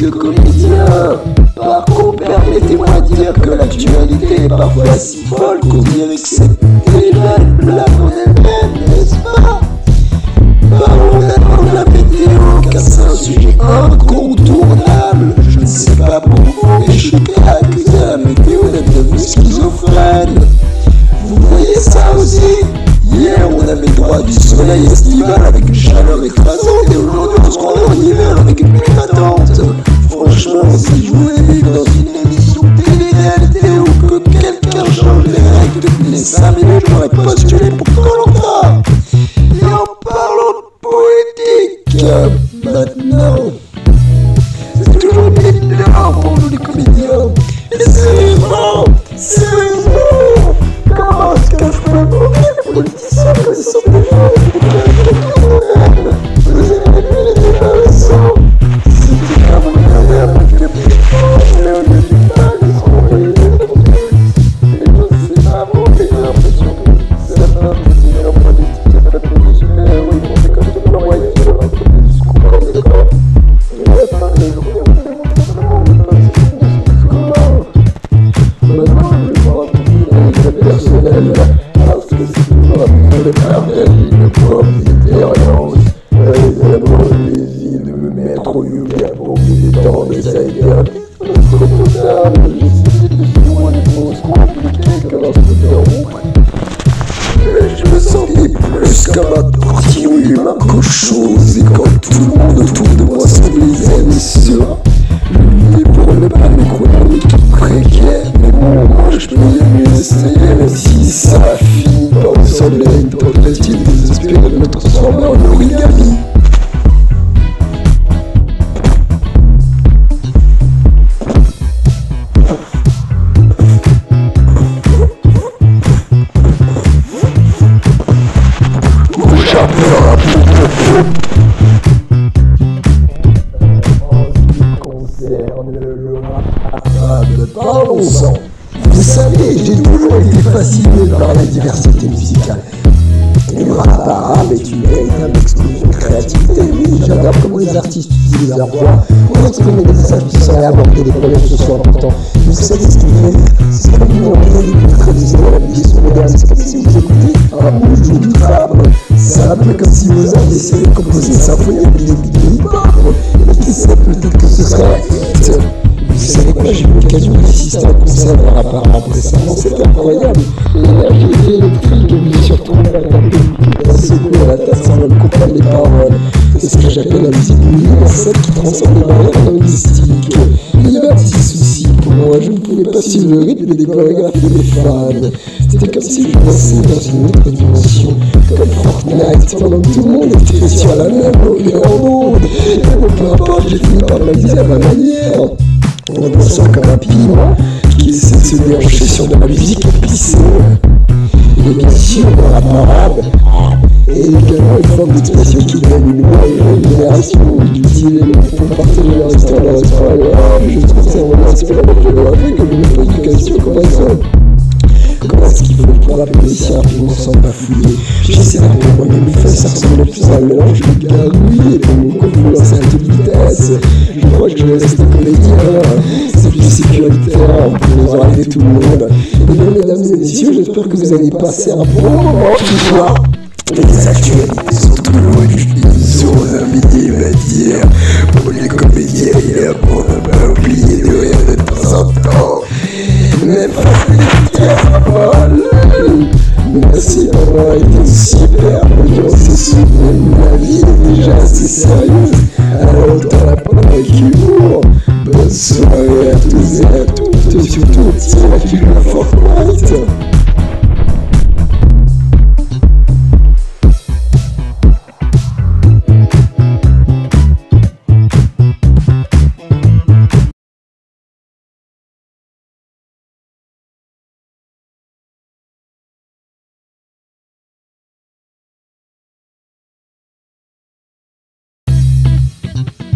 quelques comédiens. Par contre, permettez-moi de dire que l'actualité est parfois si folle qu'on dirait que c'est déjà une elle-même, n'est-ce pas? Parlons d'abord de la météo, car c'est un sujet incontournable. Je ne sais pas pour vous, mais je suis prêt à la météo d'être devenue schizophrène. Vous voyez ça aussi? Du soleil estival avec une chaleur écrasante et aujourd'hui, on se croirait en hiver avec une pluie battante. Franchement, si je voulais dans une émission télé-réalité où que quelqu'un change les règles toutes les 5 minutes, j'aurais postulé pour Colanta. Et en parlant de poétique, maintenant, c'est toujours bizarre pour nous les comédiens. Et sérieusement, chose Et quand tout le monde autour de moi sûr Mais pour pas m'écrouler tout précaire Mais bon, je peux Même si ça finit me sembler une tentative désespérée de me transformer en origami rap Parlons-en Vous savez, j'ai toujours été fasciné par la diversité musicale. Le rap arabe est une véritable explosion de créativité. Oui, j'adore comment les artistes utilisent leur voix pour exprimer des puissants et aborder des problèmes sociaux importants. Vous savez ce qui me fait rire C'est comme une réalité traditionnelle de la musique moderne. C'est comme si vous écoutez un rouge ou du rap. C'est un peu comme si vous aviez essayé de composer une symphonie avec des beats de hip-hop. Et qui sait, peut-être que ce sera quoi, j'ai eu l'occasion d'assister à un concert de rap arabe récemment, c'était incroyable. L'énergie électrique est surtout à la assez cool à la tasse sans même comprendre les paroles. C'est ce que j'appelle la musique universelle qui transcende les barrières linguistiques. Il y avait un petit souci pour moi, je ne pouvais pas suivre le rythme des chorégraphies des fans. C'était comme si je dansais dans une autre dimension, comme Fortnite, pendant que tout le monde était sur la même longueur d'onde. Peu importe, j'ai fini par m'amuser à ma manière. On voit ça comme un piment qui essaie de se déhancher sur de la musique épicée. Et bien sûr, le rap arabe est également une forme d'expression qui donne une voix et une. Ils utilisent les mots pour partager leur histoire, leur histoire. Et je trouve ça vraiment inspirant. Je leur avoue que je me pose une question comme ça. Comment est-ce qu'il faut pour rappeler si rapidement sans bafouiller J'essaie d'apprendre moi-même une fois, ça ressemble plus à un mélange de gargouille et de mon corps lancer à toute vitesse. Je crois que je vais rester comédien, c'est plus sécuritaire pour nous arrêter tout le monde. Et bien, mesdames et messieurs, j'espère que vous allez passer un bon moment ce soir. Les actualités sont toujours aux invités, va dire. Pour les comédiens, il est bon de pas oublier de rire de temps en temps. Mais pas Merci d'avoir été super brillant, c'est super. Ma vie est déjà assez sérieuse. Alors autant la prendre avec humour. Bonne soirée à tous et à toutes. Surtout, tirez la Mm-hmm.